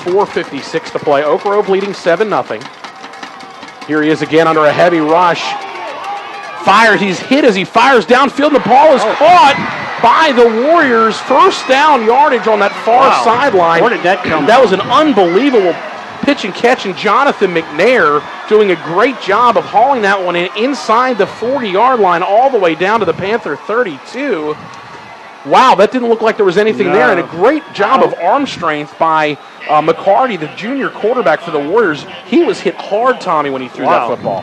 4.56 to play. Oak Grove leading 7 0. Here he is again under a heavy rush. Fires. He's hit as he fires downfield. and The ball is oh. caught by the Warriors. First down yardage on that far Wow. sideline. Where did that come That was an unbelievable pitch and catch, and Johnathan McNair doing a great job of hauling that one in inside the 40 yard line all the way down to the Panther 32. Wow, that didn't look like there was anything No. there, and a great job of arm strength by uh, McCarty, the junior quarterback for the Warriors. He was hit hard, Tommy, when he threw Wow. that football.